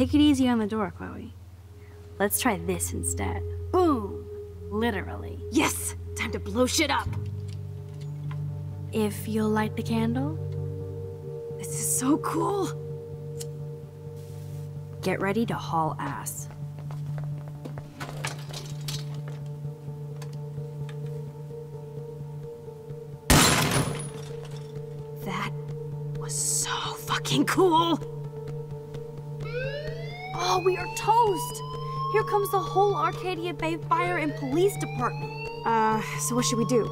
Take it easy on the door, Chloe. Let's try this instead. Boom! Literally. Yes! Time to blow shit up! If you'll light the candle, This is so cool! get ready to haul ass. That was so fucking cool! We are toast! Here comes the whole Arcadia Bay Fire and Police Department. Uh, so what should we do?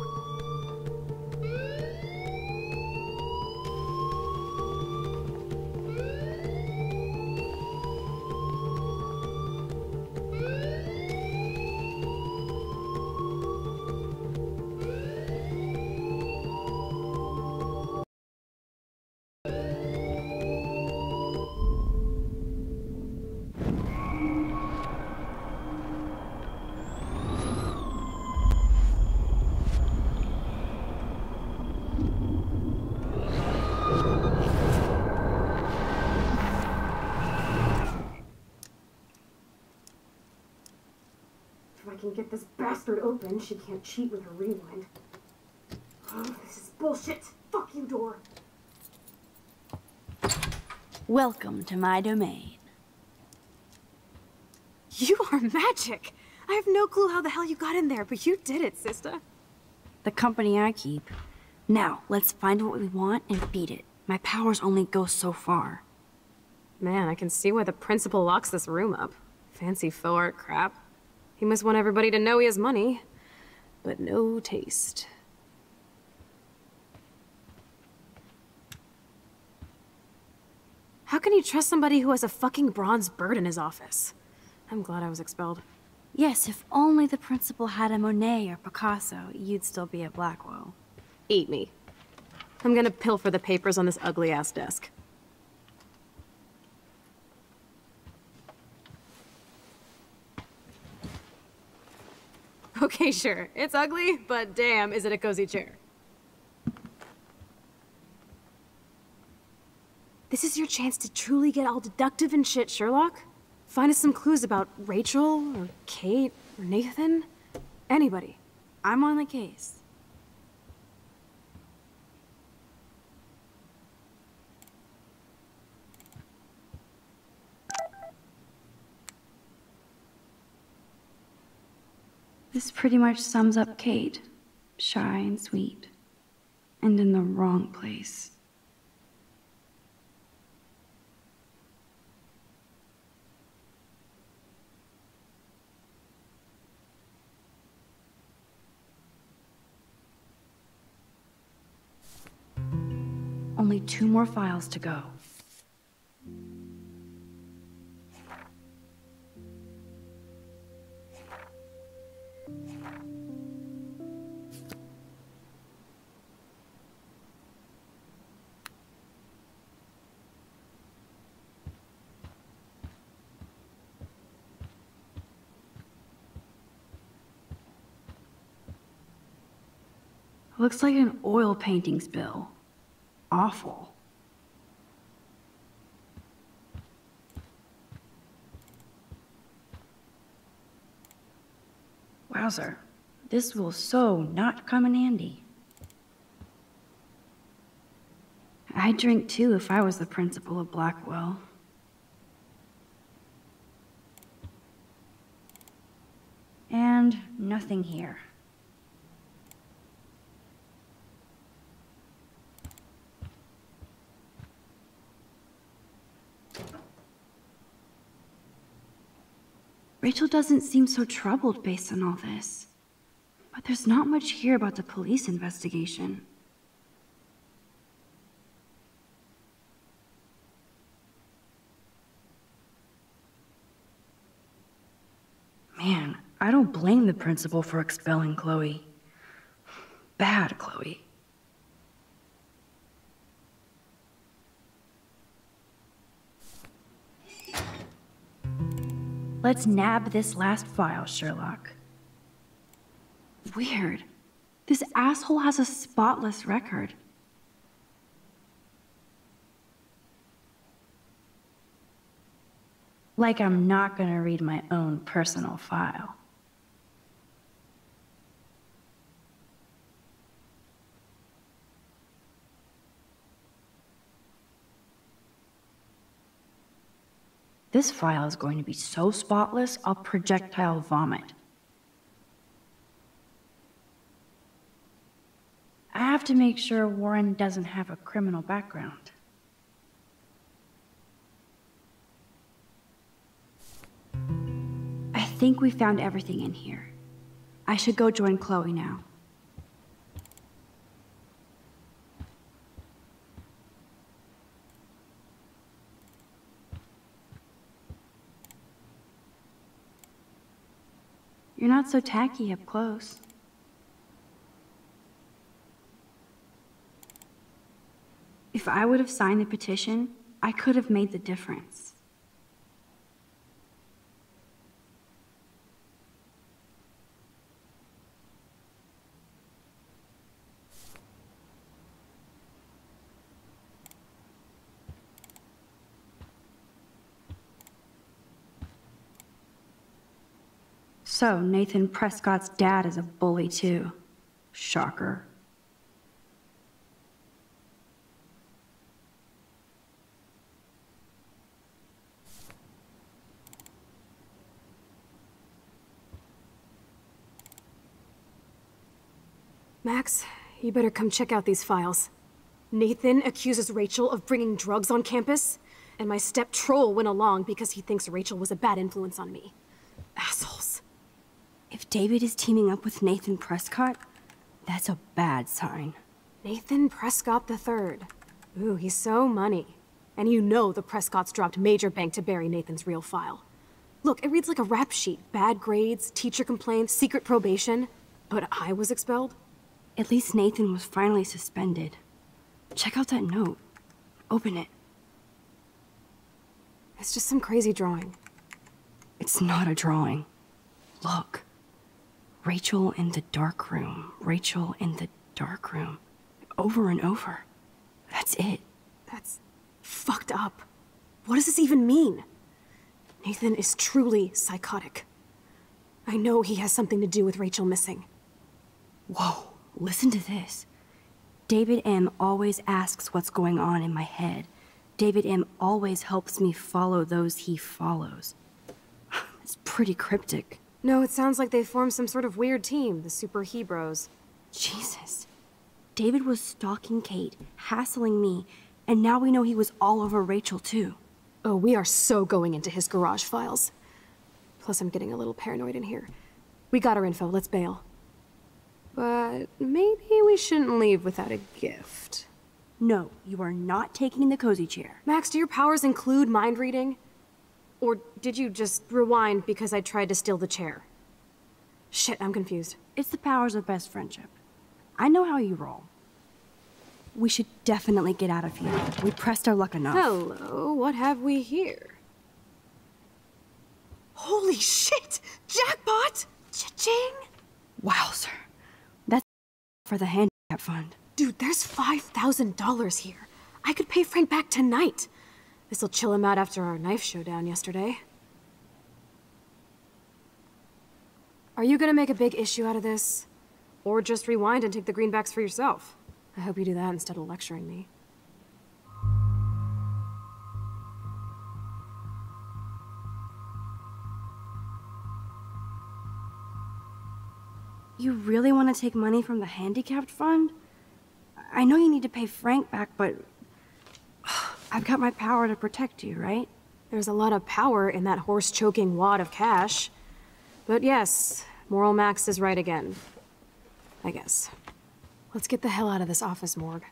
Can get this bastard open, she can't cheat with her rewind. Oh, this is bullshit! Fuck you, door! Welcome to my domain. You are magic! I have no clue how the hell you got in there, but you did it, sister. The company I keep. Now, let's find what we want and beat it. My powers only go so far. Man, I can see why the principal locks this room up. Fancy faux art crap. He must want everybody to know he has money, but no taste. How can you trust somebody who has a fucking bronze bird in his office? I'm glad I was expelled. Yes, if only the principal had a Monet or Picasso, you'd still be at Blackwell. Eat me. I'm gonna pilfer the papers on this ugly-ass desk. Okay, sure. It's ugly, but damn, is it a cozy chair. This is your chance to truly get all deductive and shit, Sherlock. Find us some clues about Rachel, or Kate, or Nathan. Anybody. I'm on the case. This pretty much sums up Kate. Shy and sweet. And in the wrong place. Only two more files to go. Looks like an oil painting spill. Awful. Wowzer. This will so not come in handy. I'd drink too if I was the principal of Blackwell. And nothing here. Rachel doesn't seem so troubled based on all this. But there's not much here about the police investigation. Man, I don't blame the principal for expelling Chloe. Bad Chloe. Let's nab this last file, Sherlock. Weird. This asshole has a spotless record. Like I'm not gonna read my own personal file. This file is going to be so spotless, I'll projectile vomit. I have to make sure Warren doesn't have a criminal background. I think we found everything in here. I should go join Chloe now. You're not so tacky up close. If I would have signed the petition, I could have made the difference. So, Nathan Prescott's dad is a bully too. Shocker. Max, you better come check out these files. Nathan accuses Rachel of bringing drugs on campus, and my step troll went along because he thinks Rachel was a bad influence on me. Assholes. If David is teaming up with Nathan Prescott, that's a bad sign. Nathan Prescott III. Ooh, he's so money. And you know the Prescotts dropped major bank to bury Nathan's real file. Look, it reads like a rap sheet. Bad grades, teacher complaints, secret probation. But I was expelled? At least Nathan was finally suspended. Check out that note. Open it. It's just some crazy drawing. It's not a drawing. Look. Rachel in the dark room. Rachel in the dark room. Over and over. That's it. That's fucked up. What does this even mean? Nathan is truly psychotic. I know he has something to do with Rachel missing. Whoa, listen to this. David M. always asks what's going on in my head. David M. always helps me follow those he follows. It's pretty cryptic. No, it sounds like they formed some sort of weird team, the Super Hebrews. Jesus. David was stalking Kate, hassling me, and now we know he was all over Rachel too. Oh, we are so going into his garage files. Plus, I'm getting a little paranoid in here. We got our info, let's bail. But maybe we shouldn't leave without a gift. No, you are not taking the cozy chair. Max, do your powers include mind reading? Or did you just rewind because I tried to steal the chair? Shit, I'm confused. It's the powers of best friendship. I know how you roll. We should definitely get out of here. We pressed our luck enough. Hello, what have we here? Holy shit! Jackpot! Cha-ching! Wow, sir. That's for the handicap fund. Dude, there's $5,000 here. I could pay Frank back tonight. This'll chill him out after our knife showdown yesterday. Are you gonna make a big issue out of this? Or just rewind and take the greenbacks for yourself? I hope you do that instead of lecturing me. You really want to take money from the handicapped fund? I know you need to pay Frank back, but I've got my power to protect you, right? There's a lot of power in that horse-choking wad of cash. But yes, Moral Max is right again. I guess. Let's get the hell out of this office morgue.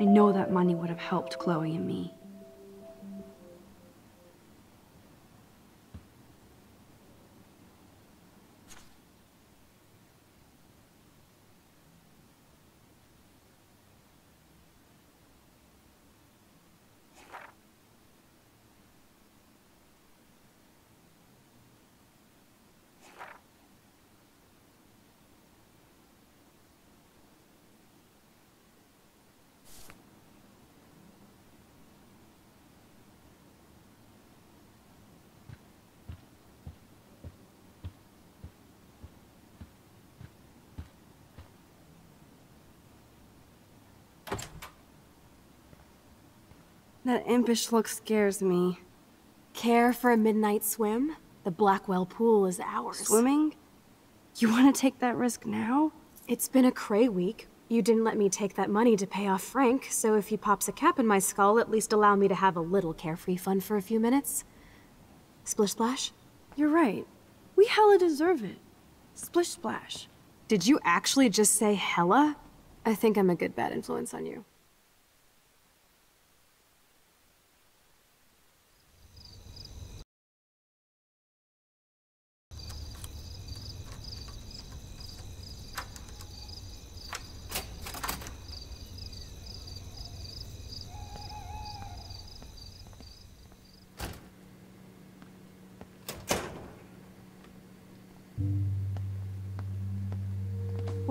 I know that money would have helped Chloe and me. That impish look scares me. Care for a midnight swim? The Blackwell pool is ours. Swimming? You want to take that risk now? It's been a cray week. You didn't let me take that money to pay off Frank, so if he pops a cap in my skull, at least allow me to have a little carefree fun for a few minutes. Splish Splash? You're right. We hella deserve it. Splish Splash. Did you actually just say hella? I think I'm a good bad influence on you.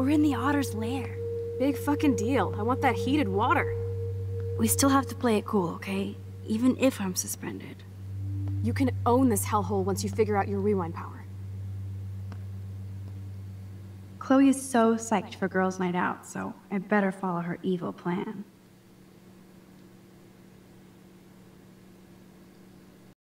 We're in the otter's lair. Big fucking deal. I want that heated water. We still have to play it cool, okay? Even if I'm suspended. You can own this hellhole once you figure out your rewind power. Chloe is so psyched for girls' night out, so I better follow her evil plan.